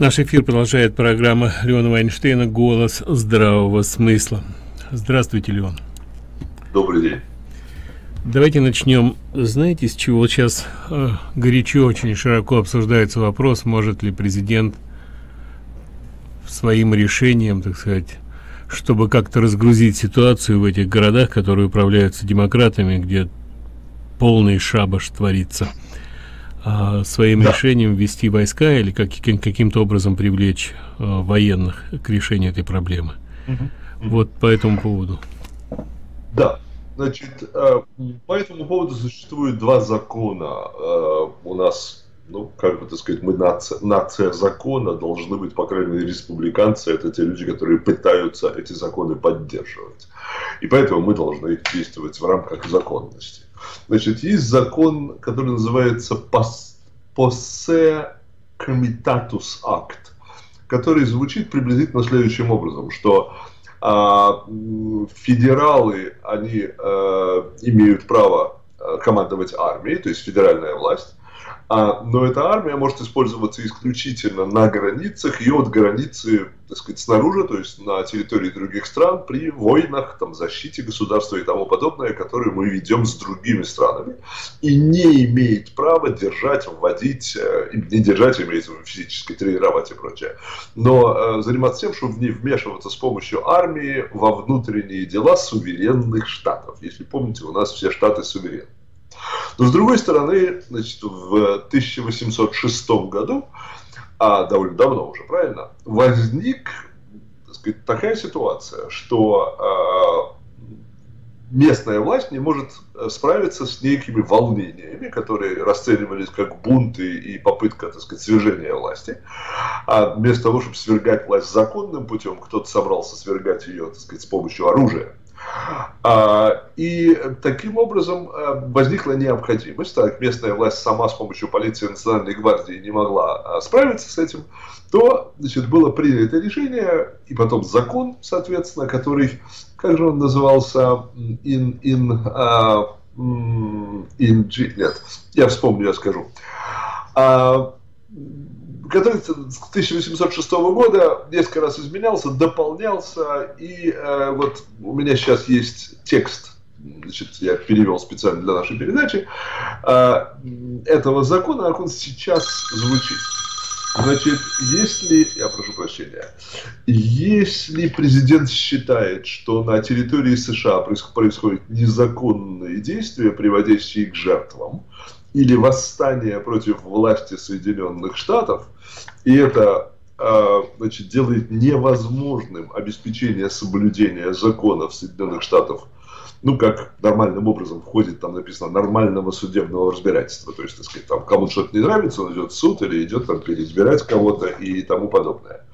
Наш эфир продолжает программа Леона Вайнштейна «Голос здравого смысла». Здравствуйте, Леон. Добрый день. Давайте начнем. Знаете, с чего сейчас э, горячо, очень широко обсуждается вопрос, может ли президент своим решением, так сказать, чтобы как-то разгрузить ситуацию в этих городах, которые управляются демократами, где полный шабаш творится – а, своим да. решением ввести войска или как, каким-то образом привлечь а, военных к решению этой проблемы. Угу. Вот по этому поводу. Да, значит, э, по этому поводу существует два закона. Э, у нас, ну, как бы так сказать, мы нация, нация закона, должны быть, по крайней мере, республиканцы, это те люди, которые пытаются эти законы поддерживать. И поэтому мы должны действовать в рамках законности. Значит, есть закон, который называется «Posse Comitatus Act», который звучит приблизительно следующим образом, что а, федералы, они а, имеют право а, командовать армией, то есть федеральная власть, а, но эта армия может использоваться исключительно на границах и от границы, так сказать, снаружи, то есть на территории других стран при войнах, там, защите государства и тому подобное, которые мы ведем с другими странами, и не имеет права держать, вводить, э, не держать, имеется в виду физически тренировать и прочее, но э, заниматься тем, чтобы в ней вмешиваться с помощью армии во внутренние дела суверенных штатов. Если помните, у нас все штаты суверенны. Но с другой стороны, значит, в 1806 году, а довольно давно уже, правильно, возник так сказать, такая ситуация, что э, местная власть не может справиться с некими волнениями, которые расценивались как бунты и попытка, так сказать, свержения власти. А вместо того, чтобы свергать власть законным путем, кто-то собрался свергать ее, так сказать, с помощью оружия. А, и таким образом э, возникла необходимость, так местная власть сама с помощью полиции и национальной гвардии не могла а, справиться с этим, то значит, было принято решение, и потом закон, соответственно, который, как же он назывался, in, in, uh, in, нет, я вспомню, я скажу, который с 1806 года несколько раз изменялся, дополнялся, и э, вот у меня сейчас есть текст, значит, я перевел специально для нашей передачи, э, этого закона, как он сейчас звучит. Значит, если, я прошу прощения, если президент считает, что на территории США происходят незаконные действия, приводящие к жертвам, или восстание против власти Соединенных Штатов, и это а, значит, делает невозможным обеспечение соблюдения законов Соединенных Штатов, ну, как нормальным образом входит, там написано, нормального судебного разбирательства. То есть, так сказать, там кому-то что-то не нравится, он идет в суд или идет там переизбирать кого-то и тому подобное.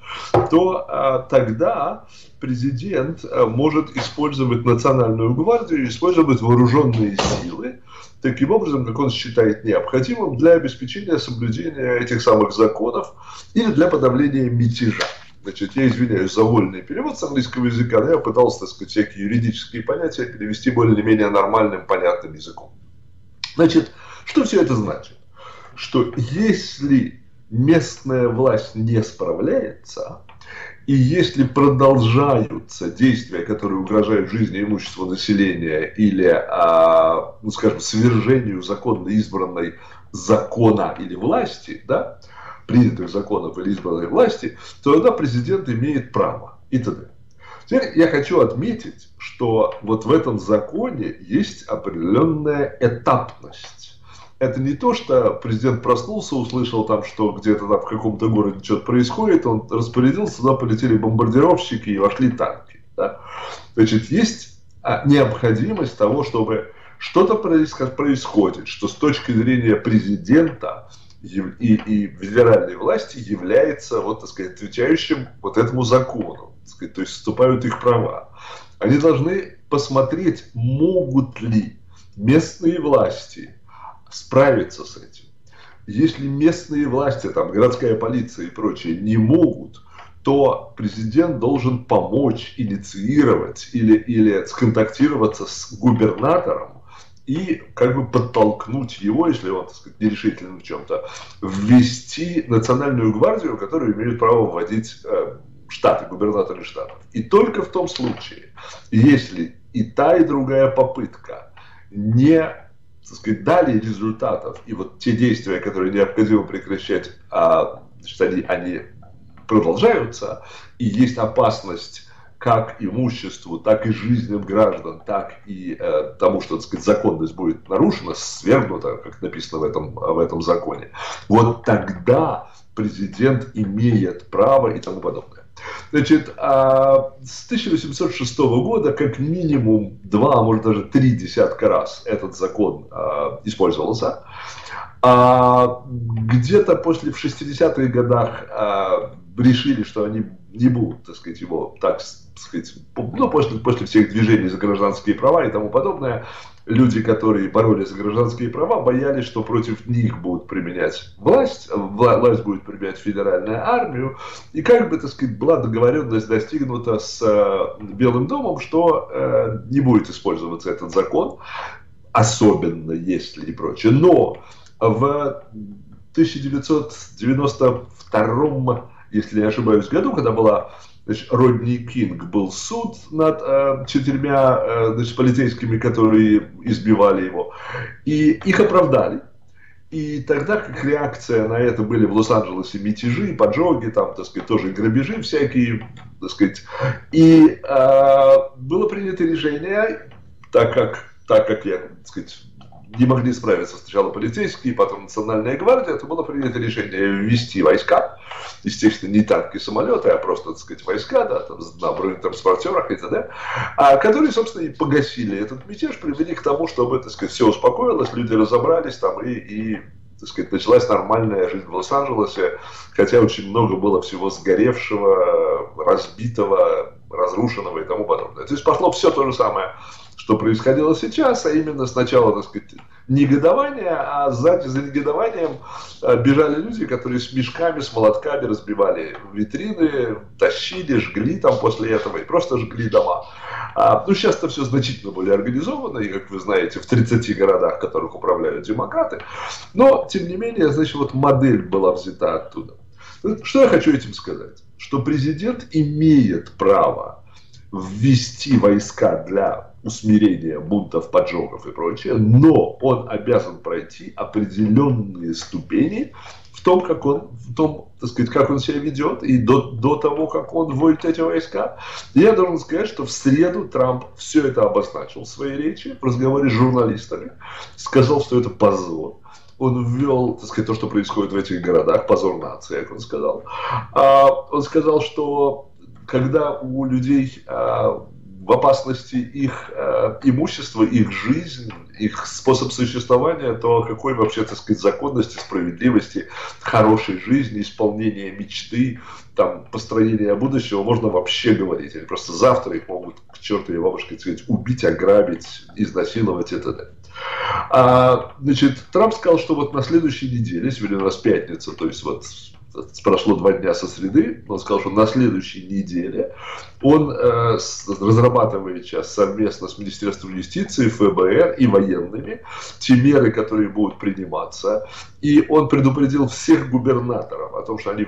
То а, тогда президент а, может использовать национальную гвардию, использовать вооруженные силы таким образом, как он считает необходимым для обеспечения соблюдения этих самых законов или для подавления мятежа. Значит, я извиняюсь за вольный перевод с английского языка, но я пытался, так сказать, всякие юридические понятия перевести более-менее нормальным, понятным языком. Значит, что все это значит? Что если местная власть не справляется, и если продолжаются действия, которые угрожают жизни и имуществу населения или, а, ну, скажем, свержению законно избранной закона или власти, да, принятых законов или избранной власти, то тогда президент имеет право и т.д. Теперь я хочу отметить, что вот в этом законе есть определенная этапность это не то, что президент проснулся, услышал там, что где-то там в каком-то городе что-то происходит, он распорядился, туда полетели бомбардировщики и вошли танки. Да? Значит, есть а, необходимость того, чтобы что-то происходит, что с точки зрения президента и, и федеральной власти является, вот, так сказать, отвечающим вот этому закону, так сказать, то есть вступают их права. Они должны посмотреть, могут ли местные власти справиться с этим. Если местные власти, там, городская полиция и прочее не могут, то президент должен помочь, инициировать или, или сконтактироваться с губернатором и как бы подтолкнуть его, если он, так сказать, нерешителен в чем-то, ввести национальную гвардию, которую имеют право вводить э, штаты, губернаторы штатов. И только в том случае, если и та, и другая попытка не так сказать, дали результатов, и вот те действия, которые необходимо прекращать, а, они, они продолжаются, и есть опасность как имуществу, так и жизням граждан, так и э, тому, что так сказать, законность будет нарушена, свергнута, как написано в этом, в этом законе, вот тогда президент имеет право и тому подобное. Значит, а с 1806 года как минимум два, а может даже три десятка раз этот закон а, использовался. А где-то после в 60-х годах решили, что они не будут, так сказать, его так сказать, ну, после, после всех движений за гражданские права и тому подобное, люди, которые боролись за гражданские права, боялись, что против них будут применять власть, власть будет применять федеральную армию, и как бы, так сказать, была договоренность достигнута с э, Белым домом, что э, не будет использоваться этот закон, особенно если и прочее. Но в 1992, если не ошибаюсь, году, когда была значит, Родни Кинг был суд над э, четырьмя э, значит, полицейскими, которые избивали его, и их оправдали. И тогда, как реакция на это, были в Лос-Анджелесе мятежи, поджоги, там, так сказать, тоже грабежи всякие, так сказать. И э, было принято решение, так как, так как я, так сказать, не могли справиться. Сначала полицейские, потом национальная гвардия, это было принято решение ввести войска, естественно, не танки самолеты, а просто, так сказать, войска, да, там, на бронетранспортерах и т.д., а, которые, собственно, и погасили этот мятеж, привели к тому, чтобы, так сказать, все успокоилось, люди разобрались там и, и так сказать, началась нормальная жизнь в Лос-Анджелесе, хотя очень много было всего сгоревшего, разбитого, разрушенного и тому подобное. То есть пошло все то же самое что происходило сейчас, а именно сначала, так сказать, негодование, а сзади за негодованием э, бежали люди, которые с мешками, с молотками разбивали витрины, тащили, жгли там после этого и просто жгли дома. А, ну, сейчас это все значительно более организовано, и, как вы знаете, в 30 городах, которых управляют демократы. Но, тем не менее, значит, вот модель была взята оттуда. Что я хочу этим сказать? Что президент имеет право ввести войска для усмирения бунтов, поджогов и прочее, но он обязан пройти определенные ступени в том, как он, в том, так сказать, как он себя ведет, и до, до того, как он вводит эти войска. я должен сказать, что в среду Трамп все это обозначил в своей речи, в разговоре с журналистами, сказал, что это позор. Он ввел, так сказать, то, что происходит в этих городах, позор нации, как он сказал. А, он сказал, что когда у людей а, в опасности их э, имущество, их жизнь, их способ существования, то какой вообще, так сказать, законности, справедливости, хорошей жизни, исполнения мечты, там, построения будущего можно вообще говорить. Они просто завтра их могут к чертовой бабушке, так сказать, убить, ограбить, изнасиловать и т.д. А, значит, Трамп сказал, что вот на следующей неделе, сегодня у нас пятница, то есть вот прошло два дня со среды, он сказал, что на следующей неделе он э, разрабатывает сейчас совместно с Министерством юстиции, ФБР и военными те меры, которые будут приниматься. И он предупредил всех губернаторов о том, что они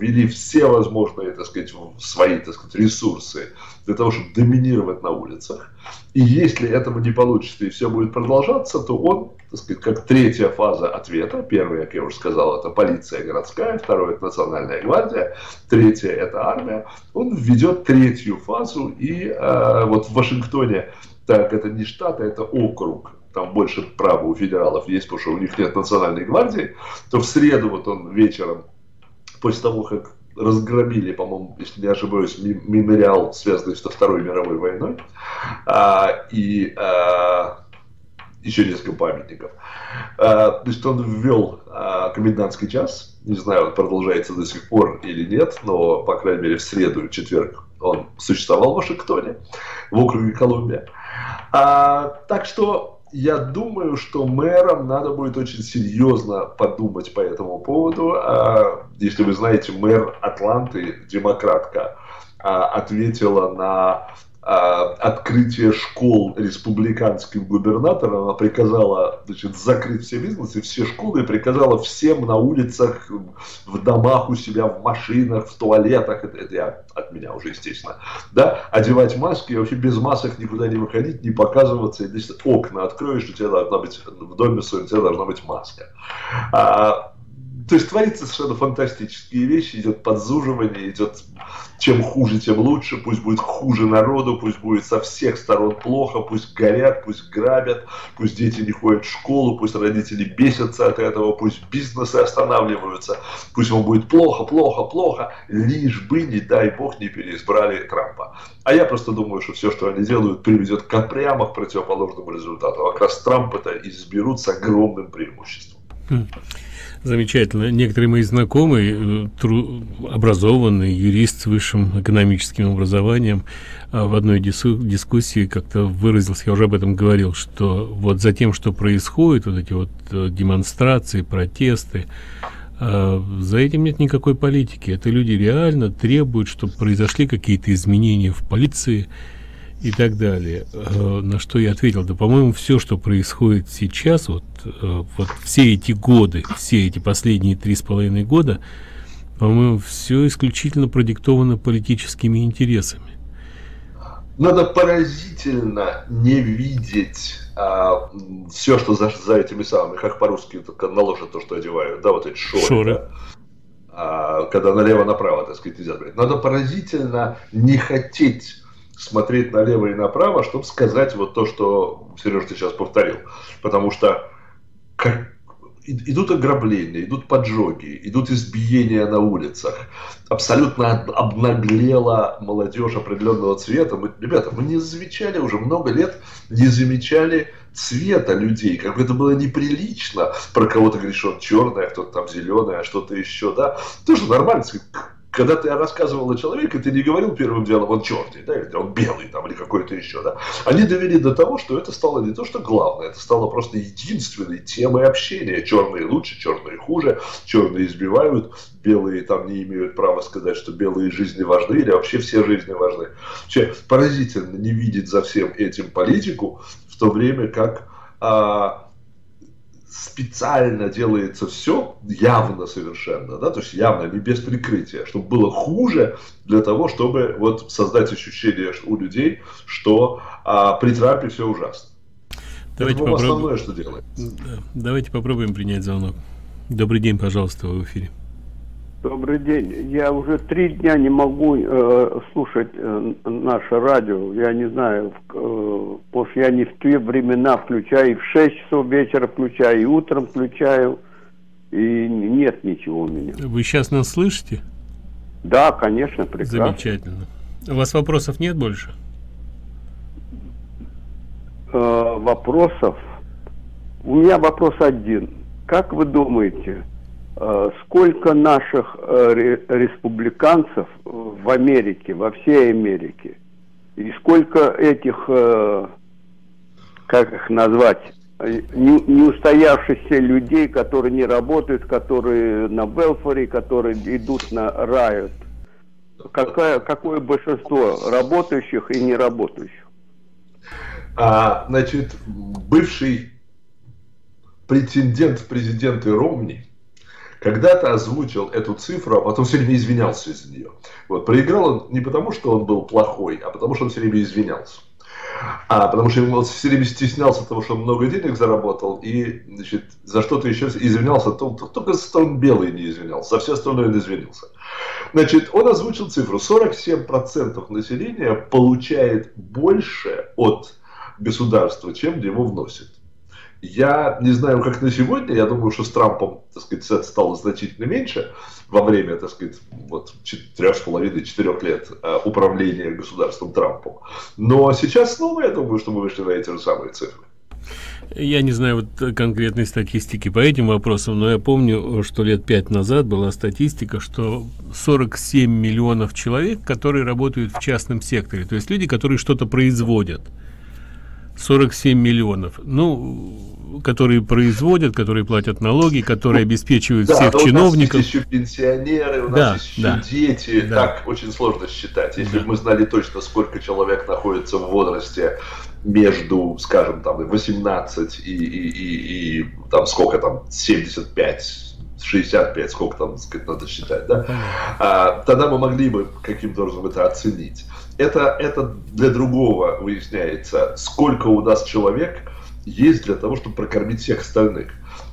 ввели все возможные, так сказать, свои, так сказать, ресурсы для того, чтобы доминировать на улицах. И если этого не получится и все будет продолжаться, то он, так сказать, как третья фаза ответа, первая, как я уже сказал, это полиция городская, второе это национальная гвардия, третья это армия, он введет третью фазу и э, вот в Вашингтоне, так это не штат, а это округ, там больше права у федералов есть, потому что у них нет национальной гвардии, то в среду вот он вечером, после того, как разгромили, по-моему, если не ошибаюсь, мемориал, связанный со Второй мировой войной, а, и а, еще несколько памятников. А, значит, он ввел а, комендантский час, не знаю, он продолжается до сих пор или нет, но, по крайней мере, в среду четверг он существовал в Вашингтоне, в округе Колумбия. А, так что я думаю, что мэрам надо будет очень серьезно подумать по этому поводу. А, если вы знаете, мэр Атланты, демократка, а, ответила на открытие школ республиканским губернатором, она приказала значит, закрыть все бизнесы, все школы, и приказала всем на улицах, в домах у себя, в машинах, в туалетах, это, это я от меня уже, естественно, да, одевать маски и вообще без масок никуда не выходить, не показываться, и значит, окна откроешь, у тебя должна быть, в доме своем у тебя должна быть маска. А, то есть творится совершенно фантастические вещи, идет подзуживание, идет чем хуже, тем лучше, пусть будет хуже народу, пусть будет со всех сторон плохо, пусть горят, пусть грабят, пусть дети не ходят в школу, пусть родители бесятся от этого, пусть бизнесы останавливаются, пусть ему будет плохо, плохо, плохо, лишь бы, не дай бог, не переизбрали Трампа. А я просто думаю, что все, что они делают, приведет к прямо к противоположному результату. А как раз Трамп это изберут с огромным преимуществом. Замечательно. Некоторые мои знакомые, э, тру, образованные, юрист с высшим экономическим образованием, а, в одной дискуссии как-то выразился, я уже об этом говорил, что вот за тем, что происходит, вот эти вот э, демонстрации, протесты, а, за этим нет никакой политики. Это люди реально требуют, чтобы произошли какие-то изменения в полиции, и так далее. Э, на что я ответил, да, по-моему, все, что происходит сейчас, вот, э, вот все эти годы, все эти последние три с половиной года, по-моему, все исключительно продиктовано политическими интересами. Надо поразительно не видеть а, все, что за, за этими самыми, как по-русски наложат то, что одевают, да, вот эти шоры, шоры. Да? А, когда налево-направо, так сказать, нельзя. Надо поразительно не хотеть смотреть налево и направо, чтобы сказать вот то, что Сереж ты сейчас повторил. Потому что как, идут ограбления, идут поджоги, идут избиения на улицах. Абсолютно обнаглела молодежь определенного цвета. Мы, ребята, мы не замечали уже много лет, не замечали цвета людей, как это было неприлично. Про кого-то говоришь, он черный, а кто-то там зеленый, а что-то еще, да. Тоже нормально, когда ты рассказывал о человеке, ты не говорил первым делом, он черный, да, или он белый, там, или какой-то еще, да. Они довели до того, что это стало не то, что главное, это стало просто единственной темой общения. Черные лучше, черные хуже, черные избивают, белые там не имеют права сказать, что белые жизни важны, или вообще все жизни важны. Вообще поразительно не видеть за всем этим политику, в то время как а, специально делается все, явно совершенно, да, то есть явно, не без прикрытия, чтобы было хуже для того, чтобы вот создать ощущение у людей, что а, при Трампе все ужасно. Давайте Это попробуем... основное, что делает. Давайте попробуем принять звонок. Добрый день, пожалуйста, в эфире. Добрый день. Я уже три дня не могу э, слушать э, наше радио. Я не знаю, э, потому что я не в те времена включаю, и в 6 часов вечера включаю, и утром включаю, и нет ничего у меня. Вы сейчас нас слышите? Да, конечно, прекрасно. Замечательно. У вас вопросов нет больше? Э, вопросов? У меня вопрос один. Как вы думаете, Э, сколько наших э, республиканцев в Америке, во всей Америке, и сколько этих, э, как их назвать, не, не устоявшихся людей, которые не работают, которые на Белфоре, которые идут на Райот. Какое, какое большинство работающих и не работающих? А, значит, бывший претендент в президенты Ромни когда-то озвучил эту цифру, а потом все время извинялся из-за нее. Вот, проиграл он не потому, что он был плохой, а потому, что он все время извинялся. А, потому что он все время стеснялся того, что он много денег заработал, и значит, за что-то еще извинялся, то, то, только за он белый не извинялся, за все остальное он извинился. Значит, он озвучил цифру, 47% населения получает больше от государства, чем ему вносит. Я не знаю, как на сегодня, я думаю, что с Трампом, так сказать, стало значительно меньше во время, так сказать, вот трех с половиной, четырех лет э, управления государством Трампом. Но сейчас снова я думаю, что мы вышли на эти же самые цифры. Я не знаю вот конкретной статистики по этим вопросам, но я помню, что лет пять назад была статистика, что 47 миллионов человек, которые работают в частном секторе, то есть люди, которые что-то производят – 47 миллионов. Ну, которые производят, которые платят налоги, которые обеспечивают да, всех чиновников. У нас есть еще пенсионеры, у да, нас есть да, еще дети. Да. Так очень сложно считать. Если да. бы мы знали точно, сколько человек находится в возрасте между, скажем, там 18 и, и, и, и там сколько там, 75 65, сколько там, так сказать, надо считать, да, а, тогда мы могли бы каким-то образом это оценить. Это, это для другого выясняется, сколько у нас человек есть для того, чтобы прокормить всех остальных.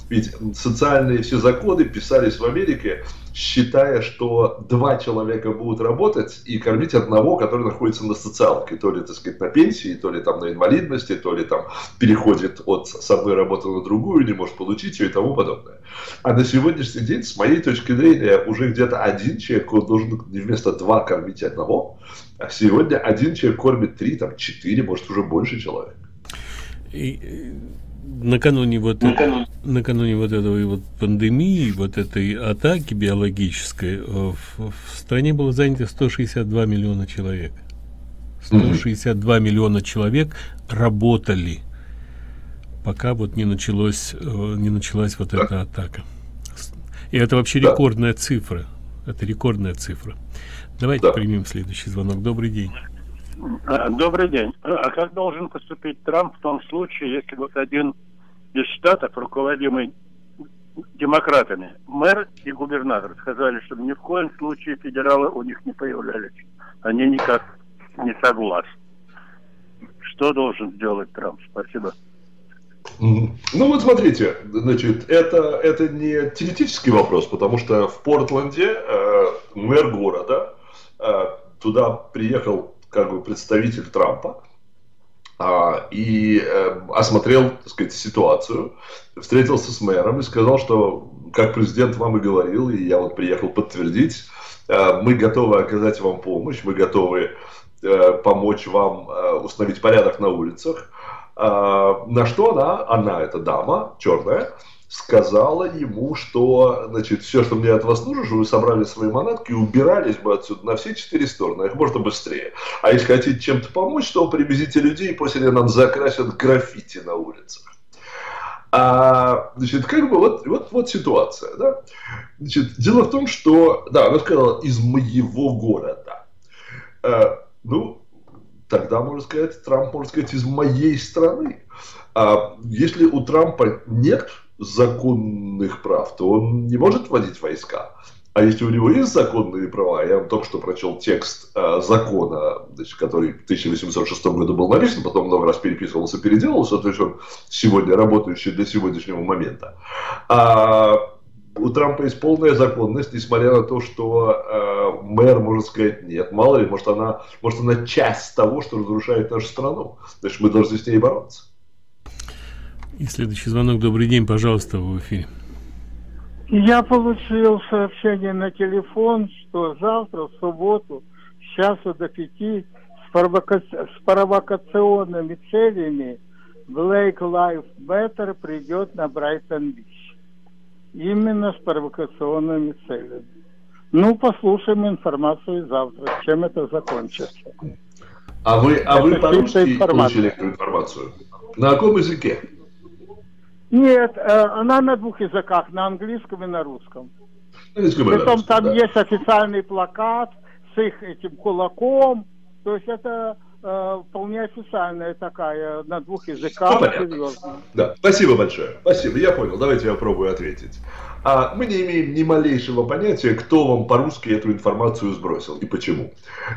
Ведь социальные все законы писались в Америке, считая, что два человека будут работать и кормить одного, который находится на социалке, то ли, так сказать, на пенсии, то ли там на инвалидности, то ли там переходит от одной работы на другую, не может получить ее и тому подобное. А на сегодняшний день, с моей точки зрения, уже где-то один человек он должен не вместо два кормить одного, а сегодня один человек кормит три, там, четыре, может уже больше человек. И накануне вот накануне. накануне вот этой вот пандемии, вот этой атаки биологической, э, в, в стране было занято 162 миллиона человек. 162 mm-hmm. миллиона человек работали, пока вот не началось, э, не началась вот да. эта атака. И это вообще да. рекордная цифра. Это рекордная цифра. Давайте да. примем следующий звонок. Добрый день. А, добрый день. А как должен поступить Трамп в том случае, если вот один из штатов, руководимый демократами, мэр и губернатор сказали, что ни в коем случае федералы у них не появлялись. Они никак не согласны. Что должен сделать Трамп? Спасибо. Ну вот смотрите, значит, это, это не теоретический вопрос, потому что в Портленде э, мэр города э, туда приехал как бы представитель Трампа а, и э, осмотрел, так сказать, ситуацию, встретился с мэром и сказал, что, как президент вам и говорил, и я вот приехал подтвердить, э, мы готовы оказать вам помощь, мы готовы э, помочь вам э, установить порядок на улицах. Э, на что она, она, эта дама, черная, сказала ему, что, значит, все, что мне от вас нужно, что вы собрали свои манатки и убирались бы отсюда на все четыре стороны, как можно быстрее. А если хотите чем-то помочь, то привезите людей, и после нам закрасят граффити на улицах. А, значит, как бы вот, вот, вот ситуация, да. Значит, дело в том, что, да, она сказала, из моего города. А, ну, тогда, можно сказать, Трамп, можно сказать, из моей страны. А если у Трампа нет законных прав, то он не может вводить войска. А если у него есть законные права, я вам только что прочел текст э, закона, значит, который в 1806 году был написан, потом много раз переписывался, переделался, то есть он сегодня работающий до сегодняшнего момента. А у Трампа есть полная законность, несмотря на то, что э, мэр может сказать нет, мало ли, может она, может она часть того, что разрушает нашу страну. Значит, мы должны с ней бороться. И следующий звонок. Добрый день, пожалуйста, в эфире. Я получил сообщение на телефон, что завтра, в субботу, с часу до пяти, с, провока... с провокационными целями Black Lives Matter придет на Брайтон-Бич. Именно с провокационными целями. Ну, послушаем информацию завтра, чем это закончится. А вы, а вы по-русски получили эту информацию? На каком языке? Нет, э, она на двух языках, на английском и на русском. Притом там да. есть официальный плакат с их этим кулаком. То есть это э, вполне официальная такая на двух языках. Ну, да, спасибо большое. Спасибо, я понял. Давайте я попробую ответить. А мы не имеем ни малейшего понятия, кто вам по-русски эту информацию сбросил и почему.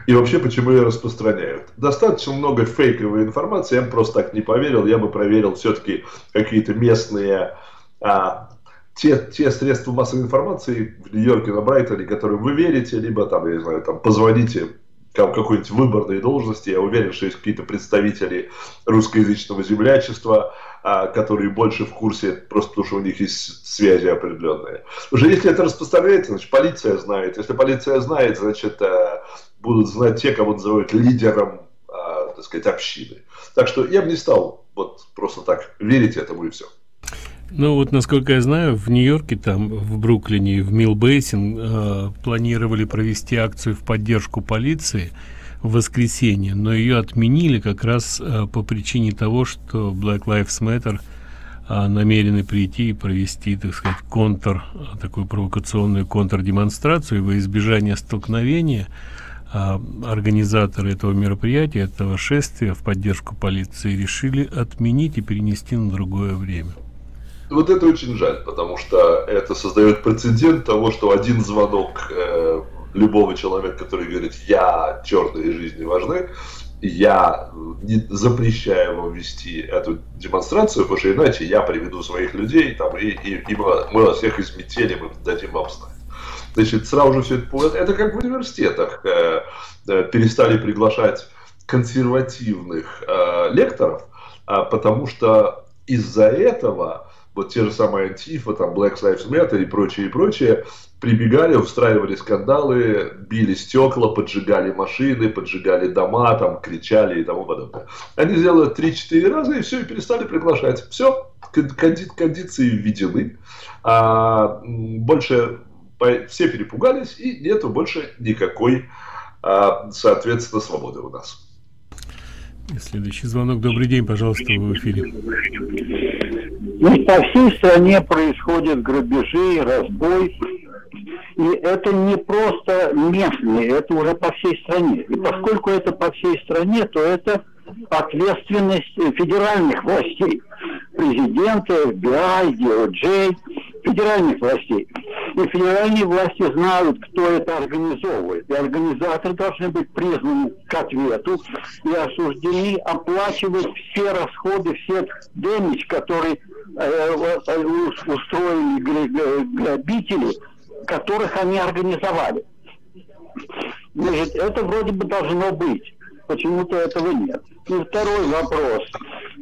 И вообще, почему ее распространяют. Достаточно много фейковой информации, я бы просто так не поверил, я бы проверил все-таки какие-то местные а, те, те средства массовой информации в Нью-Йорке, на Брайтоне, которым вы верите, либо там, я не знаю, там позвоните какой-нибудь выборной должности, я уверен, что есть какие-то представители русскоязычного землячества, которые больше в курсе, просто потому что у них есть связи определенные. Уже если это распространяется, значит, полиция знает. Если полиция знает, значит, э, будут знать те, кого называют лидером, а, так сказать, общины. Так что я бы не стал вот просто так верить этому и все. Ну вот, насколько я знаю, в Нью-Йорке, там, в Бруклине, в Милбейсин э, планировали провести акцию в поддержку полиции в воскресенье, но ее отменили как раз э, по причине того, что Black Lives Matter а, намерены прийти и провести, так сказать, контр, такую провокационную контрдемонстрацию во избежание столкновения. А, организаторы этого мероприятия, этого шествия в поддержку полиции решили отменить и перенести на другое время. Вот это очень жаль, потому что это создает прецедент того, что один звонок э, любого человека, который говорит, я, черные жизни важны, я не запрещаю вам вести эту демонстрацию, потому что иначе я приведу своих людей, там, и, и, и мы, вас всех изметелим и дадим вам. Значит, сразу же все это, это как в университетах э, э, перестали приглашать консервативных э, лекторов, э, потому что из-за этого вот те же самые Антифа, там Black Lives Matter и прочее, и прочее, прибегали, устраивали скандалы, били стекла, поджигали машины, поджигали дома, там, кричали и тому подобное. Они сделали 3-4 раза и все, и перестали приглашать. Все, конди кондиции введены. А, больше все перепугались, и нету больше никакой, а, соответственно, свободы у нас. Следующий звонок. Добрый день, пожалуйста, в эфире. Ну, по всей стране происходят грабежи, разбой. И это не просто местные, это уже по всей стране. И поскольку это по всей стране, то это ответственность федеральных властей. Президента, FBI, DOJ, федеральных властей. И федеральные власти знают, кто это организовывает. И организаторы должны быть признаны к ответу и осуждены оплачивать все расходы, все дэмидж, которые э, э устроили грабители, которых они организовали. Значит, это вроде бы должно быть. Почему-то этого нет. И второй вопрос.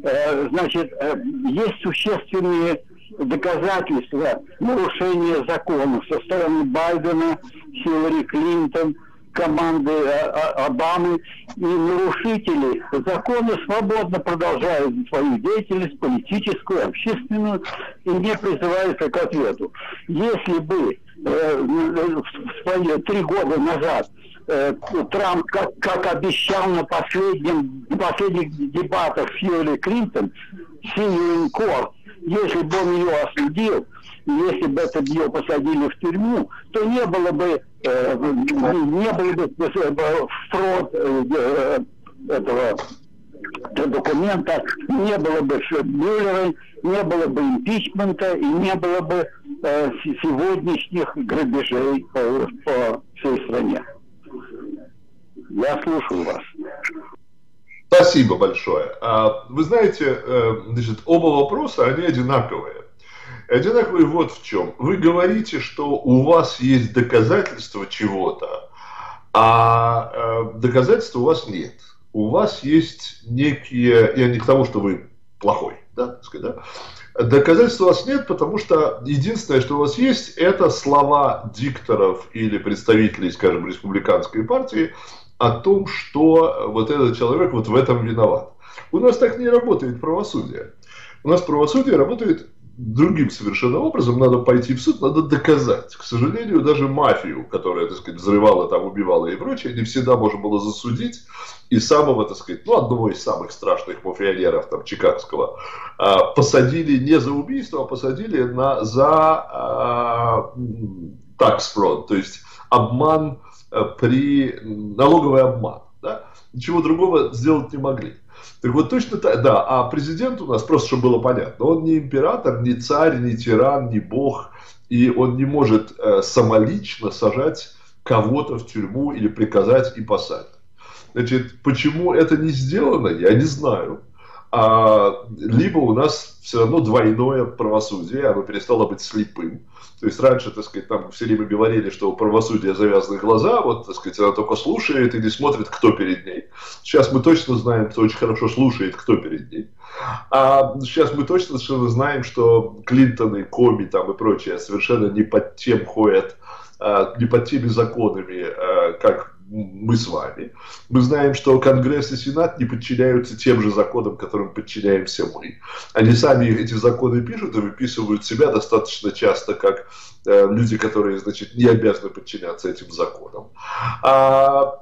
Э, значит, э, есть существенные доказательства нарушения законов со стороны Байдена, Хиллари Клинтон, команды э, Обамы и нарушители закона свободно продолжают свою деятельность политическую, общественную и не призываются к ответу. Если бы э, три года назад э, Трамп, как, как обещал на последнем, последних дебатах с Хиллари Клинтон, синюю кор, если бы он ее осудил, если бы это ее посадили в тюрьму, то не было бы, э, не было бы э, фрод э, этого документа, не было бы Мюллера, не было бы импичмента и не было бы э, сегодняшних грабежей по, по всей стране. Я слушаю вас. Спасибо большое. А, вы знаете, э, значит, оба вопроса, они одинаковые. Одинаковые вот в чем. Вы говорите, что у вас есть доказательства чего-то, а э, доказательств у вас нет. У вас есть некие, я не к тому, что вы плохой, да, так сказать, да? Доказательств у вас нет, потому что единственное, что у вас есть, это слова дикторов или представителей, скажем, республиканской партии, о том, что вот этот человек вот в этом виноват. У нас так не работает правосудие. У нас правосудие работает другим совершенно образом. Надо пойти в суд, надо доказать. К сожалению, даже мафию, которая, так сказать, взрывала, там, убивала и прочее, не всегда можно было засудить. И самого, так сказать, ну, одного из самых страшных мафионеров, там, Чикагского, а, посадили не за убийство, а посадили на, за а, fraud, то есть обман при налоговый обман. Да? Ничего другого сделать не могли. Так вот точно так, да, а президент у нас, просто чтобы было понятно, он не император, не царь, не тиран, не бог, и он не может э, самолично сажать кого-то в тюрьму или приказать и посадить. Значит, почему это не сделано, я не знаю. А, либо у нас все равно двойное правосудие, оно перестало быть слепым. То есть раньше, так сказать, там все время говорили, что у правосудия завязаны глаза, вот, так сказать, она только слушает и не смотрит, кто перед ней. Сейчас мы точно знаем, кто очень хорошо слушает, кто перед ней. А сейчас мы точно совершенно знаем, что Клинтон и Коми там и прочее совершенно не под тем ходят, а, не под теми законами, а, как мы с вами. Мы знаем, что Конгресс и Сенат не подчиняются тем же законам, которым подчиняемся мы. Они сами эти законы пишут и выписывают себя достаточно часто как э, люди, которые, значит, не обязаны подчиняться этим законам. А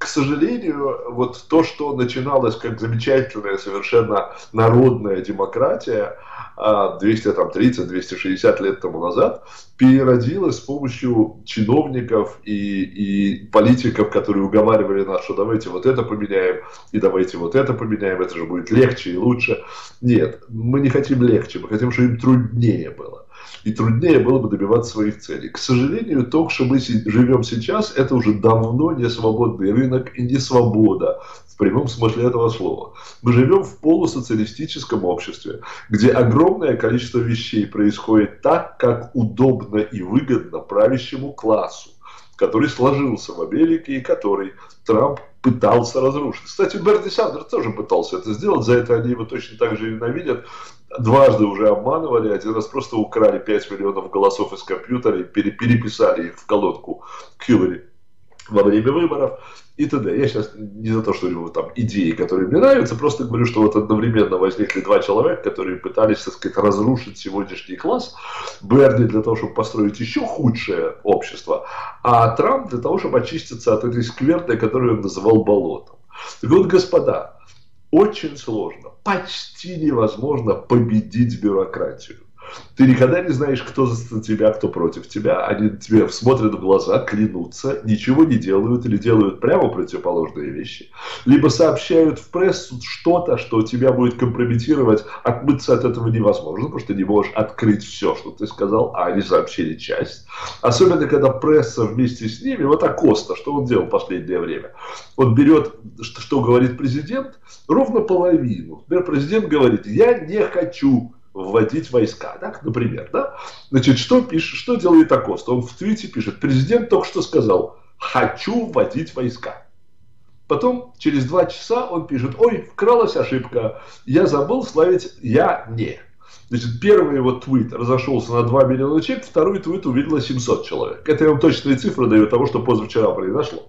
к сожалению, вот то, что начиналось как замечательная совершенно народная демократия, 230-260 а, лет тому назад, переродилась с помощью чиновников и, и политиков, которые уговаривали нас, что давайте вот это поменяем, и давайте вот это поменяем, это же будет легче и лучше. Нет, мы не хотим легче, мы хотим, чтобы им труднее было и труднее было бы добиваться своих целей. К сожалению, то, что мы живем сейчас, это уже давно не свободный рынок и не свобода в прямом смысле этого слова. Мы живем в полусоциалистическом обществе, где огромное количество вещей происходит так, как удобно и выгодно правящему классу который сложился в Америке и который Трамп пытался разрушить. Кстати, Берни Сандерс тоже пытался это сделать, за это они его точно так же ненавидят дважды уже обманывали, один раз просто украли 5 миллионов голосов из компьютера и переписали их в колодку Хиллари во время выборов и т.д. Я сейчас не за то, что у него там идеи, которые мне нравятся, просто говорю, что вот одновременно возникли два человека, которые пытались, так сказать, разрушить сегодняшний класс. Берни для того, чтобы построить еще худшее общество, а Трамп для того, чтобы очиститься от этой скверной, которую он называл болотом. Так вот, господа, очень сложно, почти невозможно победить бюрократию. Ты никогда не знаешь, кто за тебя, кто против тебя. Они тебе смотрят в глаза, клянутся, ничего не делают или делают прямо противоположные вещи. Либо сообщают в прессу что-то, что тебя будет компрометировать. Отмыться от этого невозможно, потому что ты не можешь открыть все, что ты сказал, а они сообщили часть. Особенно, когда пресса вместе с ними, вот Акоста, что он делал в последнее время? Он берет, что, что говорит президент, ровно половину. Например, президент говорит, я не хочу вводить войска, так, например, да? Значит, что пишет, что делает Акоста? Он в твите пишет, президент только что сказал, хочу вводить войска. Потом, через два часа, он пишет, ой, вкралась ошибка, я забыл славить «я не». Значит, первый его твит разошелся на 2 миллиона человек, второй твит увидело 700 человек. Это я вам точные цифры даю того, что позавчера произошло.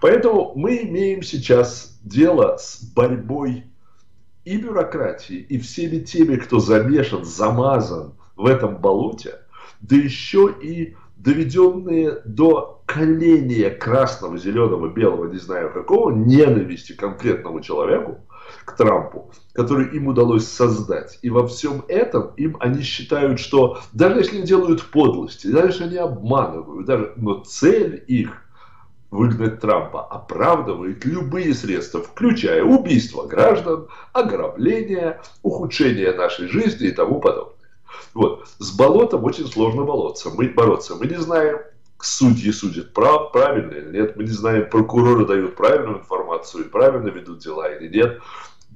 Поэтому мы имеем сейчас дело с борьбой и бюрократии, и всеми теми, кто замешан, замазан в этом болоте, да еще и доведенные до коления красного, зеленого, белого, не знаю какого, ненависти конкретному человеку, к Трампу, который им удалось создать. И во всем этом им они считают, что даже если они делают подлости, даже если они обманывают, даже, но цель их выгнать Трампа оправдывает любые средства, включая убийство граждан, ограбление, ухудшение нашей жизни и тому подобное. Вот. С болотом очень сложно бороться. Мы, бороться. Мы не знаем, судьи судят прав, правильно или нет. Мы не знаем, прокуроры дают правильную информацию и правильно ведут дела или нет.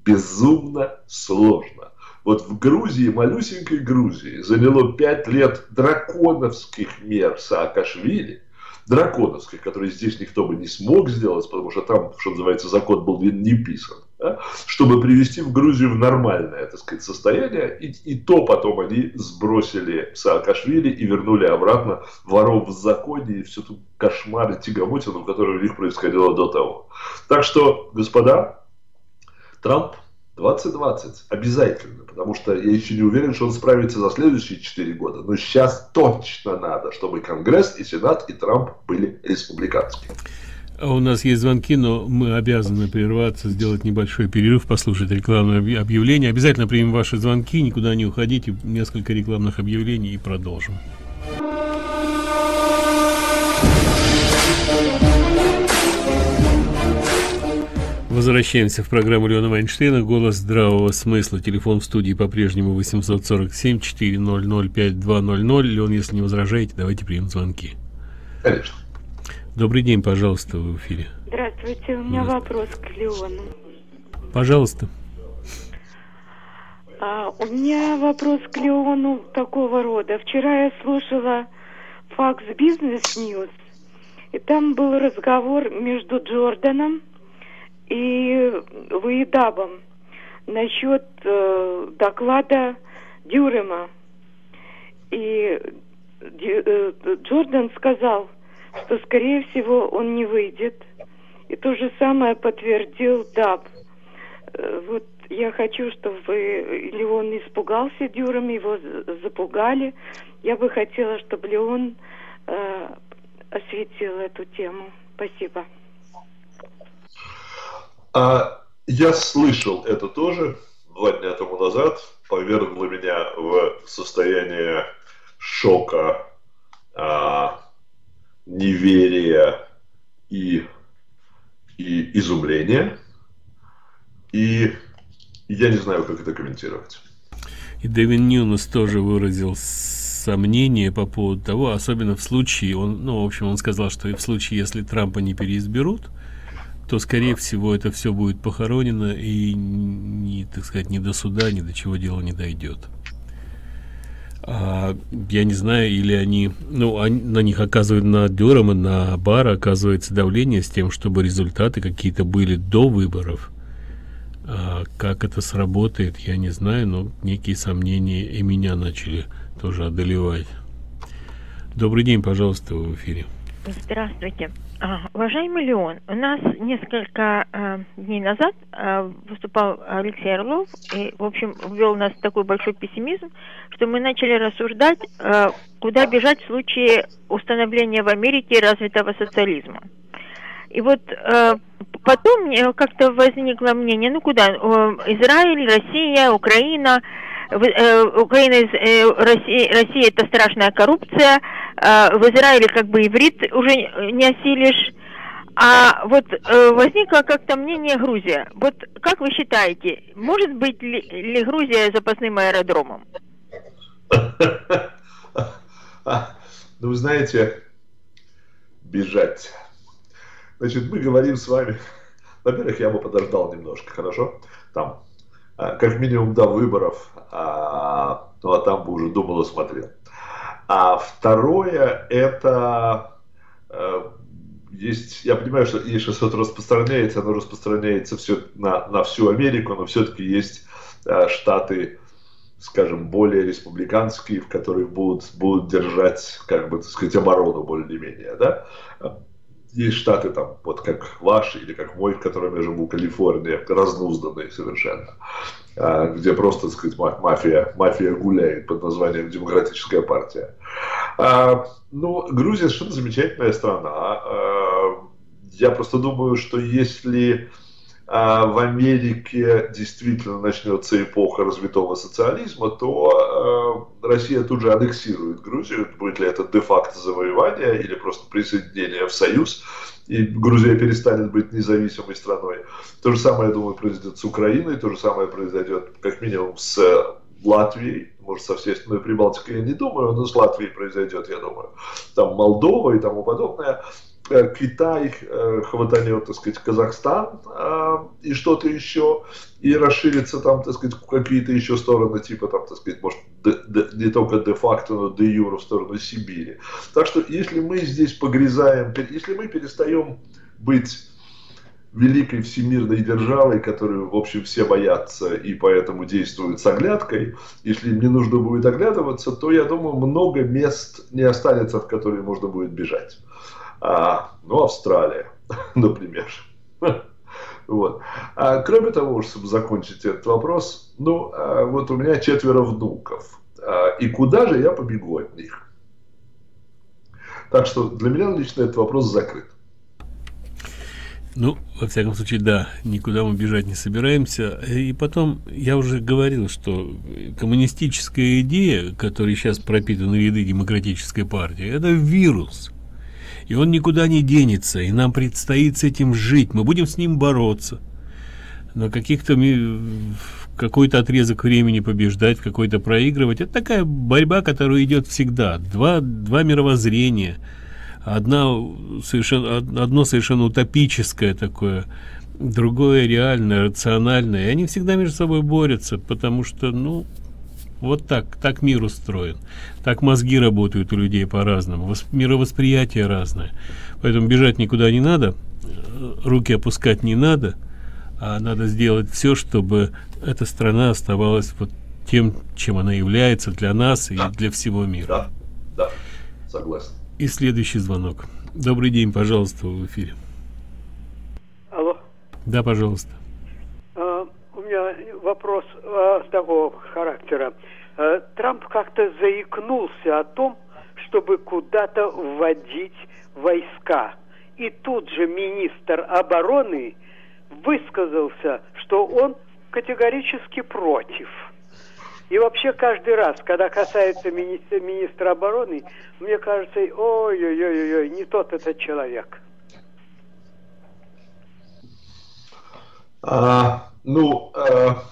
Безумно сложно. Вот в Грузии, малюсенькой Грузии, заняло пять лет драконовских мер Саакашвили – драконовской, которые здесь никто бы не смог сделать, потому что там, что называется, закон был не писан, да, чтобы привести в Грузию в нормальное, так сказать, состояние, и, и то потом они сбросили Саакашвили и вернули обратно воров в законе и всю ту кошмар и тягомотину, которая у них происходила до того. Так что, господа, Трамп 2020 обязательно, потому что я еще не уверен, что он справится за следующие 4 года. Но сейчас точно надо, чтобы Конгресс и Сенат и Трамп были республиканскими. А у нас есть звонки, но мы обязаны прерваться, сделать небольшой перерыв, послушать рекламное объявление. Обязательно примем ваши звонки, никуда не уходите, несколько рекламных объявлений и продолжим. Возвращаемся в программу Леона Вайнштейна «Голос здравого смысла». Телефон в студии по-прежнему 847-400-5200. Леон, если не возражаете, давайте примем звонки. Конечно. Добрый день, пожалуйста, вы в эфире. Здравствуйте, у меня вопрос к Леону. Пожалуйста. А, у меня вопрос к Леону такого рода. Вчера я слушала Fox Business News, и там был разговор между Джорданом и Выедабом насчет э, доклада Дюрема. И э, Джордан сказал, что, скорее всего, он не выйдет. И то же самое подтвердил Даб. Э, вот я хочу, чтобы вы, или он испугался Дюрем, его запугали. Я бы хотела, чтобы Леон э, осветил эту тему. Спасибо. А, я слышал это тоже два дня тому назад, повергло меня в состояние шока, а, неверия и, и изумления. И я не знаю, как это комментировать. И Дэвин Ньюнес тоже выразил сомнения по поводу того, особенно в случае, он, ну, в общем, он сказал, что в случае, если Трампа не переизберут, то, скорее всего, это все будет похоронено и, не, так сказать, ни до суда, ни до чего дело не дойдет. А, я не знаю, или они, ну, они, на них оказывают на Дюрама, на Бара оказывается давление с тем, чтобы результаты какие-то были до выборов. А, как это сработает, я не знаю, но некие сомнения и меня начали тоже одолевать. Добрый день, пожалуйста, в эфире. Здравствуйте. А, уважаемый Леон, у нас несколько э, дней назад э, выступал Алексей Орлов и, в общем, ввел нас в такой большой пессимизм, что мы начали рассуждать, э, куда бежать в случае установления в Америке развитого социализма. И вот э, потом как-то возникло мнение, ну куда, э, Израиль, Россия, Украина, э, Украина, э, Россия, Россия это страшная коррупция, в Израиле как бы иврит уже не осилишь, а вот э, возникло как-то мнение Грузия. Вот как вы считаете, может быть ли, ли Грузия запасным аэродромом? Ну, вы знаете, бежать Значит, мы говорим с вами, во-первых, я бы подождал немножко, хорошо? Там, а, как минимум до выборов, а, ну а там бы уже думал и смотрел. А второе, это э, есть, я понимаю, что если что-то распространяется, оно распространяется все на, на всю Америку, но все-таки есть э, штаты, скажем, более республиканские, в которых будут, будут держать, как бы, так сказать, оборону более-менее, да? Есть штаты там, вот как ваш или как мой, в котором я живу, Калифорния, разнузданные совершенно, где просто, так сказать, мафия, мафия гуляет под названием Демократическая партия. А, ну, Грузия совершенно замечательная страна. А, я просто думаю, что если а в Америке действительно начнется эпоха развитого социализма, то Россия тут же аннексирует Грузию. Будет ли это де-факто завоевание или просто присоединение в Союз, и Грузия перестанет быть независимой страной. То же самое, я думаю, произойдет с Украиной, то же самое произойдет как минимум с Латвией, может, со всей остальной Прибалтикой я не думаю, но с Латвией произойдет, я думаю. Там Молдова и тому подобное. Э, Китай э, хватанет, так сказать, Казахстан э, и что-то еще, и расширится там, так сказать, какие-то еще стороны, типа там, так сказать, может, де, де, не только де-факто, но де-юра в сторону Сибири. Так что, если мы здесь погрязаем, если мы перестаем быть великой всемирной державой, которую, в общем, все боятся и поэтому действуют с оглядкой, если им не нужно будет оглядываться, то, я думаю, много мест не останется, в которые можно будет бежать а, ну, Австралия, например. Вот. А, кроме того, чтобы закончить этот вопрос, ну, а, вот у меня четверо внуков. А, и куда же я побегу от них? Так что для меня лично этот вопрос закрыт. Ну, во всяком случае, да, никуда мы бежать не собираемся. И потом, я уже говорил, что коммунистическая идея, которая сейчас пропитана ряды демократической партии, это вирус и он никуда не денется, и нам предстоит с этим жить, мы будем с ним бороться. Но каких-то какой-то отрезок времени побеждать, какой-то проигрывать, это такая борьба, которая идет всегда. Два, два мировоззрения, одна совершенно, одно совершенно утопическое такое, другое реальное, рациональное, и они всегда между собой борются, потому что, ну, вот так, так мир устроен. Так мозги работают у людей по-разному. Мировосприятие разное. Поэтому бежать никуда не надо, руки опускать не надо, а надо сделать все, чтобы эта страна оставалась вот тем, чем она является для нас и да. для всего мира. Да, да, согласен. И следующий звонок. Добрый день, пожалуйста, в эфире. Алло. Да, пожалуйста. А, у меня вопрос а, такого характера. Э, Трамп как-то заикнулся о том, чтобы куда-то вводить войска. И тут же министр обороны высказался, что он категорически против. И вообще каждый раз, когда касается министра, министра обороны, мне кажется, ой-ой-ой, не тот этот человек. А, ну, а,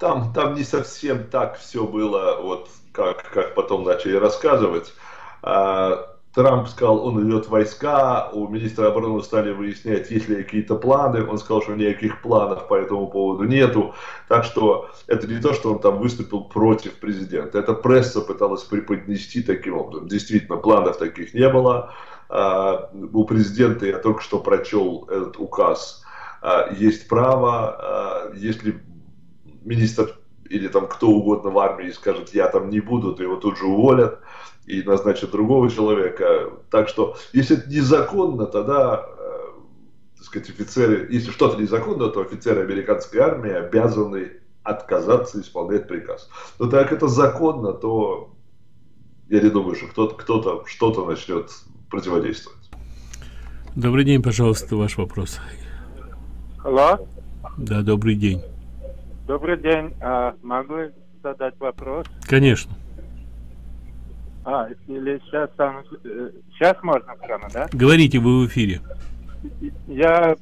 там, там не совсем так все было, вот как, как потом начали рассказывать. А, Трамп сказал, он идет войска, у министра обороны стали выяснять, есть ли какие-то планы, он сказал, что никаких планов по этому поводу нету, так что это не то, что он там выступил против президента, это пресса пыталась преподнести таким образом, действительно, планов таких не было, а, у президента, я только что прочел этот указ, а, есть право, если министр или там кто угодно в армии скажет, я там не буду, то его тут же уволят и назначат другого человека. Так что, если это незаконно, тогда, э, так сказать, офицеры, если что-то незаконно, то офицеры американской армии обязаны отказаться исполнять приказ. Но так как это законно, то я не думаю, что кто-то кто что-то начнет противодействовать. Добрый день, пожалуйста, ваш вопрос. Алло? Да, добрый день. Добрый день. А, могу задать вопрос? Конечно. А, или сейчас там... Сейчас можно прямо, да? Говорите, вы в эфире. Я...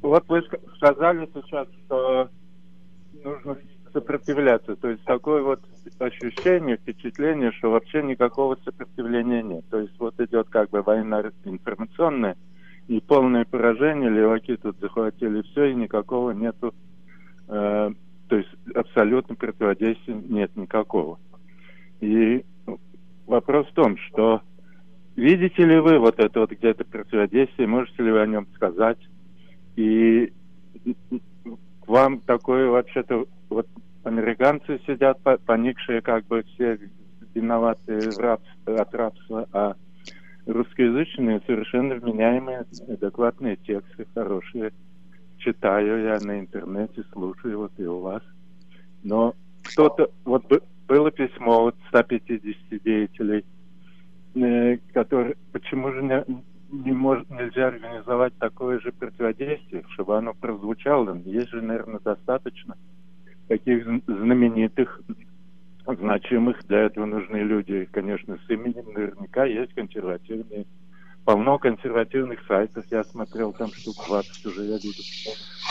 Вот вы сказали сейчас, что нужно сопротивляться. То есть такое вот ощущение, впечатление, что вообще никакого сопротивления нет. То есть вот идет как бы война информационная, и полное поражение, леваки тут захватили все, и никакого нету, э, то есть абсолютно противодействия нет никакого. И вопрос в том, что видите ли вы вот это вот где-то противодействие, можете ли вы о нем сказать? И вам такое вообще-то, вот американцы сидят поникшие, как бы все виноваты рабстве, от рабства, а русскоязычные, совершенно вменяемые, адекватные тексты, хорошие. Читаю я на интернете, слушаю вот и у вас. Но кто-то, вот было письмо от 150 деятелей, э, которые, почему же не, не может, нельзя организовать такое же противодействие, чтобы оно прозвучало? Есть же, наверное, достаточно таких знаменитых значимых. Для этого нужны люди, конечно, с именем. Наверняка есть консервативные. Полно консервативных сайтов. Я смотрел, там штук 20 уже я вижу.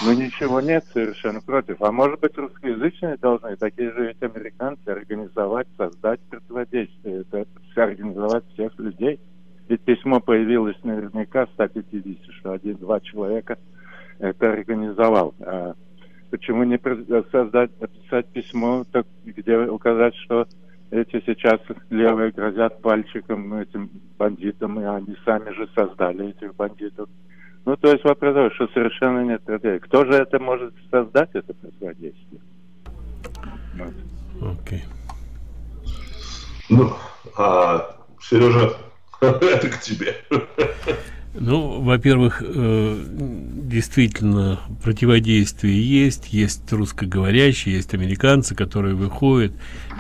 Но ничего нет совершенно против. А может быть, русскоязычные должны, такие же ведь американцы, организовать, создать противодействие. Это организовать всех людей. Ведь письмо появилось наверняка 150, что один-два человека это организовал. Почему не создать, написать письмо, так, где указать, что эти сейчас левые грозят пальчиком этим бандитам, и они сами же создали этих бандитов. Ну, то есть вопрос, что совершенно нет трагедии. Кто же это может создать, это противодействие? Окей. Okay. Ну, а, Сережа, это к тебе. Ну, во-первых, э, действительно противодействие есть, есть русскоговорящие, есть американцы, которые выходят.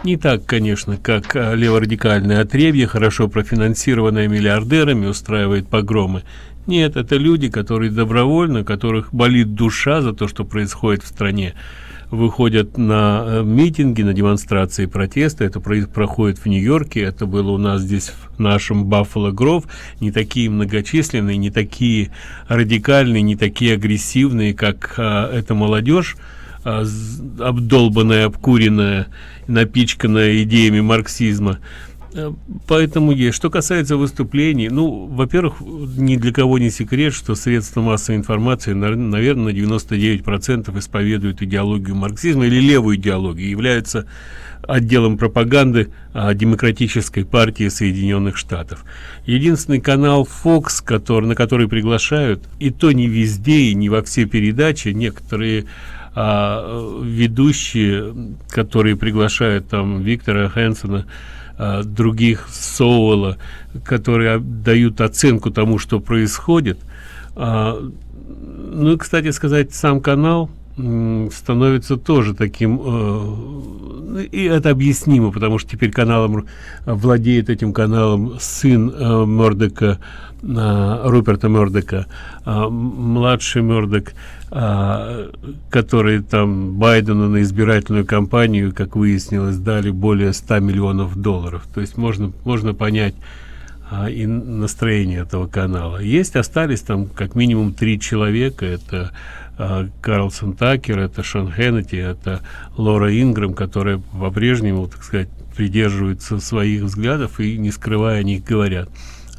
Не так, конечно, как леворадикальное отребье, хорошо профинансированное миллиардерами, устраивает погромы. Нет, это люди, которые добровольно, которых болит душа за то, что происходит в стране выходят на э, митинги, на демонстрации протеста. Это происходит в Нью-Йорке, это было у нас здесь в нашем Баффало Гров. Не такие многочисленные, не такие радикальные, не такие агрессивные, как а, эта молодежь а, обдолбанная, обкуренная, напичканная идеями марксизма. Э, поэтому есть. Что касается выступлений, ну, во-первых, ни для кого не секрет, что средства массовой информации, наверное, на 99% исповедуют идеологию марксизма или левую идеологию, являются отделом пропаганды а, Демократической партии Соединенных Штатов. Единственный канал Fox, который, на который приглашают, и то не везде, и не во все передачи, некоторые а, ведущие, которые приглашают там Виктора Хэнсона, а, других Соуэлла, которые дают оценку тому, что происходит. А, ну и, кстати сказать, сам канал становится тоже таким, э, и это объяснимо, потому что теперь каналом владеет этим каналом сын э, Мордека, э, Руперта Мордека, э, младший Мордек, э, который там Байдену на избирательную кампанию, как выяснилось, дали более 100 миллионов долларов. То есть можно, можно понять, а, и настроение этого канала. Есть, остались там как минимум три человека. Это а, Карлсон Такер, это Шон Хеннети, это Лора Ингрэм, которая по-прежнему, так сказать, придерживаются своих взглядов и, не скрывая, них говорят.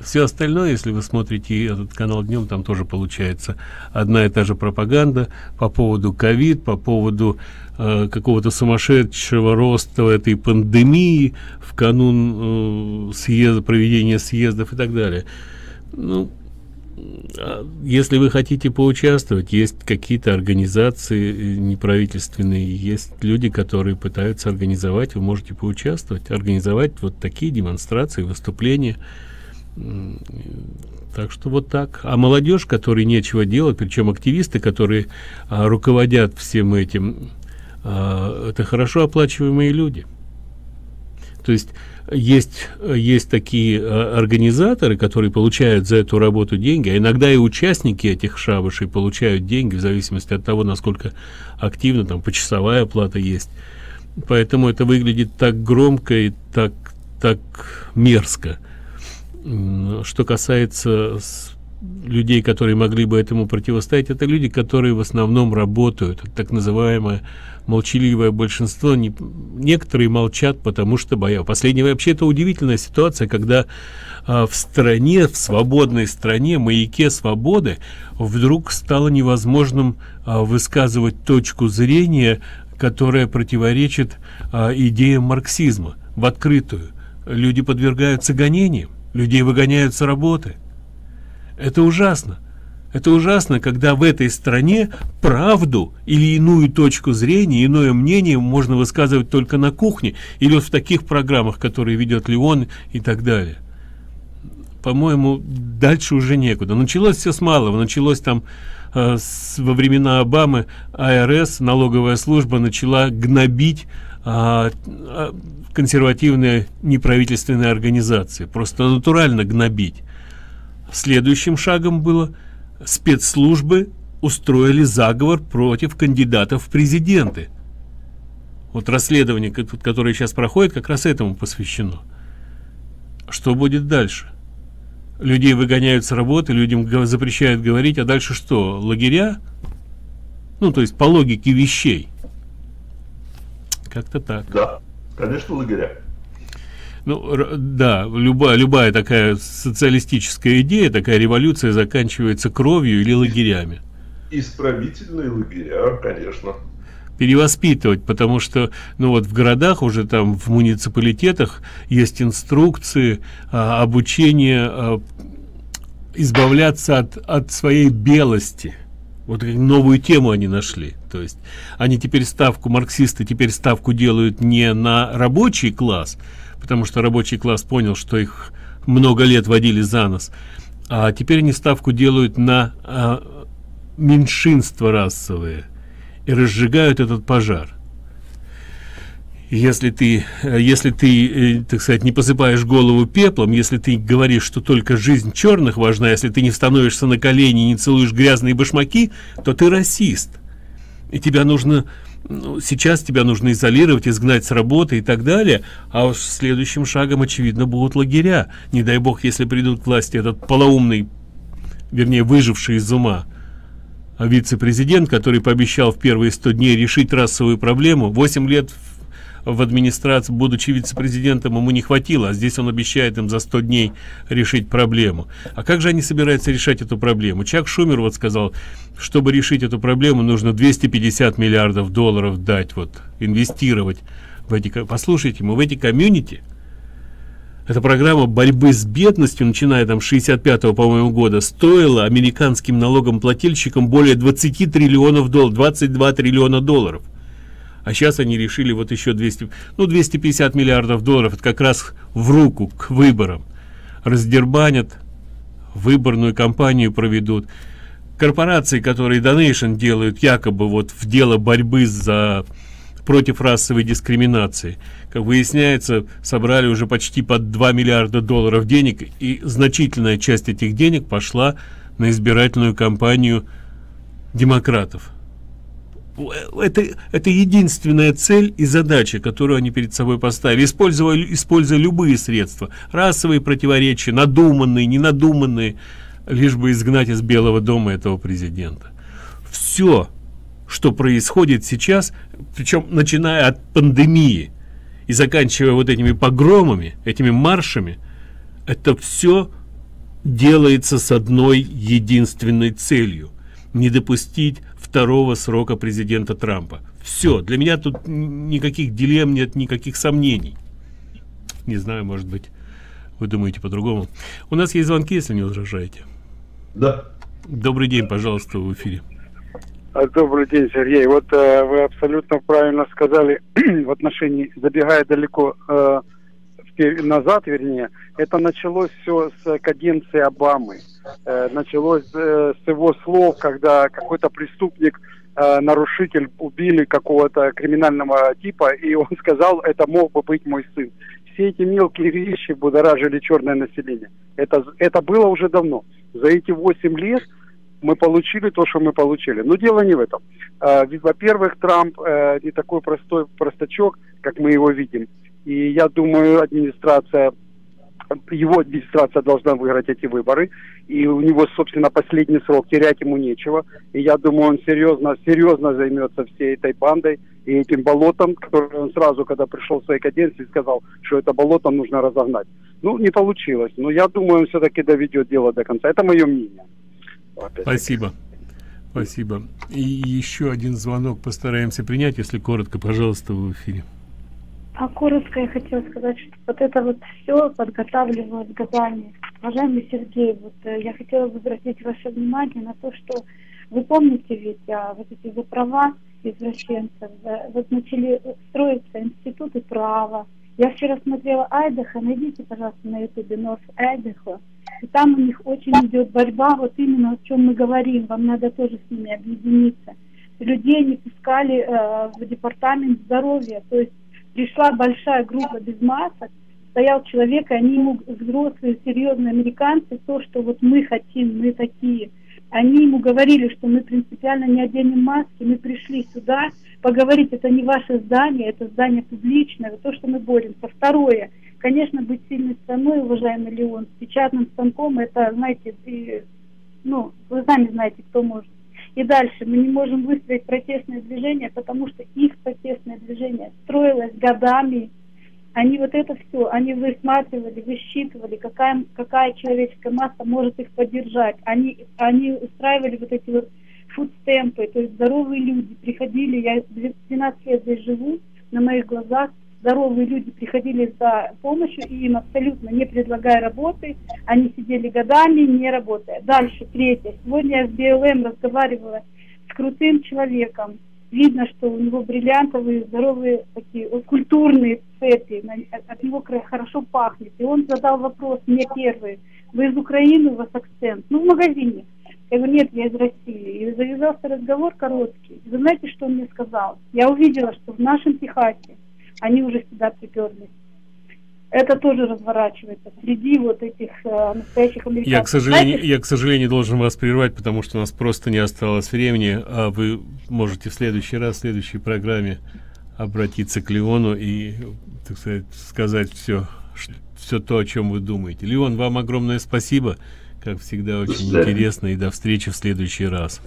Все остальное, если вы смотрите этот канал днем, там тоже получается одна и та же пропаганда по поводу ковид, по поводу э, какого-то сумасшедшего роста этой пандемии в канун э, съезда, проведения съездов и так далее. Ну, а если вы хотите поучаствовать, есть какие-то организации э, неправительственные, есть люди, которые пытаются организовать, вы можете поучаствовать, организовать вот такие демонстрации, выступления. Так что вот так. А молодежь, которой нечего делать, причем активисты, которые а, руководят всем этим, а, это хорошо оплачиваемые люди. То есть есть, есть такие а, организаторы, которые получают за эту работу деньги, а иногда и участники этих шабашей получают деньги в зависимости от того, насколько активно, там почасовая оплата есть. Поэтому это выглядит так громко и так, так мерзко. Что касается людей, которые могли бы этому противостоять, это люди, которые в основном работают, так называемое молчаливое большинство. Не, некоторые молчат, потому что боятся. Последнее вообще это удивительная ситуация, когда а, в стране, в свободной стране, маяке свободы, вдруг стало невозможным а, высказывать точку зрения, которая противоречит а, идеям марксизма в открытую. Люди подвергаются гонениям людей выгоняют с работы. Это ужасно. Это ужасно, когда в этой стране правду или иную точку зрения, иное мнение можно высказывать только на кухне или вот в таких программах, которые ведет Леон и так далее. По-моему, дальше уже некуда. Началось все с малого. Началось там э, с, во времена Обамы АРС, налоговая служба, начала гнобить а, консервативные неправительственные организации. Просто натурально гнобить. Следующим шагом было спецслужбы устроили заговор против кандидатов в президенты. Вот расследование, которое сейчас проходит, как раз этому посвящено. Что будет дальше? Людей выгоняют с работы, людям запрещают говорить, а дальше что? Лагеря? Ну, то есть по логике вещей. Как-то так. Да. Конечно, лагеря. Ну, да, любая, любая такая социалистическая идея, такая революция заканчивается кровью или лагерями. Исправительные лагеря, конечно. Перевоспитывать, потому что, ну вот в городах уже там, в муниципалитетах есть инструкции, а, обучение а, избавляться от, от своей белости. Вот новую тему они нашли. То есть они теперь ставку, марксисты теперь ставку делают не на рабочий класс, потому что рабочий класс понял, что их много лет водили за нос, а теперь они ставку делают на а, меньшинства расовые и разжигают этот пожар. Если ты если ты э, так сказать не посыпаешь голову пеплом если ты говоришь что только жизнь черных важна если ты не становишься на колени не целуешь грязные башмаки то ты расист и тебя нужно ну, сейчас тебя нужно изолировать изгнать с работы и так далее. А уж следующим шагом очевидно будут лагеря. Не дай бог если придут к власти этот полоумный вернее выживший из ума вице-президент который пообещал в первые 100 дней решить расовую проблему 8 лет в администрации, будучи вице-президентом, ему не хватило, а здесь он обещает им за 100 дней решить проблему. А как же они собираются решать эту проблему? Чак Шумер вот сказал, чтобы решить эту проблему, нужно 250 миллиардов долларов дать, вот, инвестировать в эти... Послушайте, мы в эти комьюнити, эта программа борьбы с бедностью, начиная там с 65 -го, по-моему, года, стоила американским налогоплательщикам более 20 триллионов долларов, 22 триллиона долларов а сейчас они решили вот еще 200 ну 250 миллиардов долларов это как раз в руку к выборам раздербанят выборную кампанию проведут корпорации которые донейшн делают якобы вот в дело борьбы за против расовой дискриминации. Как выясняется, собрали уже почти под 2 миллиарда долларов денег, и значительная часть этих денег пошла на избирательную кампанию демократов. Это, это единственная цель и задача, которую они перед собой поставили, используя, используя любые средства, расовые противоречия, надуманные, ненадуманные, лишь бы изгнать из Белого дома этого президента. Все, что происходит сейчас, причем начиная от пандемии и заканчивая вот этими погромами, этими маршами, это все делается с одной единственной целью – не допустить второго срока президента Трампа. Все, для меня тут никаких дилемм нет, никаких сомнений. Не знаю, может быть, вы думаете по-другому. У нас есть звонки, если не возражаете. Да. Добрый день, пожалуйста, в эфире. А, добрый день, Сергей. Вот э, вы абсолютно правильно сказали в отношении, забегая далеко э, назад, вернее, это началось все с каденции Обамы. Э, началось э, с его слов, когда какой-то преступник, э, нарушитель убили какого-то криминального типа, и он сказал, это мог бы быть мой сын. Все эти мелкие вещи будоражили черное население. Это, это было уже давно. За эти 8 лет мы получили то, что мы получили. Но дело не в этом. Во-первых, Трамп не такой простой простачок, как мы его видим. И я думаю, администрация, его администрация должна выиграть эти выборы. И у него, собственно, последний срок, терять ему нечего. И я думаю, он серьезно, серьезно займется всей этой бандой и этим болотом, который он сразу, когда пришел в своей каденции, сказал, что это болото нужно разогнать. Ну, не получилось. Но я думаю, он все-таки доведет дело до конца. Это мое мнение. Спасибо. Спасибо. И еще один звонок постараемся принять, если коротко, пожалуйста, в эфире. А коротко я хотела сказать, что вот это вот все подготавливалось годами. Уважаемый Сергей, вот э, я хотела бы обратить ваше внимание на то, что вы помните ведь а, вот эти вот права извращенцев, да, вот начали строиться институты права. Я вчера смотрела Айдахо, найдите, пожалуйста, на ютубе Норф Айдахо, и там у них очень идет борьба, вот именно о чем мы говорим, вам надо тоже с ними объединиться. Людей не пускали э, в департамент здоровья, то есть пришла большая группа без масок, стоял человек, и они ему, взрослые, серьезные американцы, то, что вот мы хотим, мы такие. Они ему говорили, что мы принципиально не оденем маски, мы пришли сюда поговорить, это не ваше здание, это здание публичное, то, что мы боремся. Второе, Конечно, быть сильной страной, уважаемый Леон, с печатным станком, это, знаете, ты, ну, вы сами знаете, кто может. И дальше мы не можем выстроить протестное движение, потому что их протестное движение строилось годами. Они вот это все, они высматривали, высчитывали, какая, какая человеческая масса может их поддержать. Они, они устраивали вот эти вот фудстемпы, то есть здоровые люди приходили, я 12 лет здесь живу, на моих глазах здоровые люди приходили за помощью, и им абсолютно не предлагая работы, они сидели годами, не работая. Дальше, третье. Сегодня я с БЛМ разговаривала с крутым человеком. Видно, что у него бриллиантовые, здоровые, такие культурные цепи, от него хорошо пахнет. И он задал вопрос мне первый. Вы из Украины, у вас акцент? Ну, в магазине. Я говорю, нет, я из России. И завязался разговор короткий. Вы знаете, что он мне сказал? Я увидела, что в нашем Техасе они уже сюда приперлись. Это тоже разворачивается среди вот этих э, настоящих американцев. Я, к сожалению, Знаете, я, к сожалению, должен вас прервать, потому что у нас просто не осталось времени, а вы можете в следующий раз, в следующей программе обратиться к Леону и, так сказать, сказать все, все то, о чем вы думаете. Леон, вам огромное спасибо. Как всегда, очень интересно. И до встречи в следующий раз.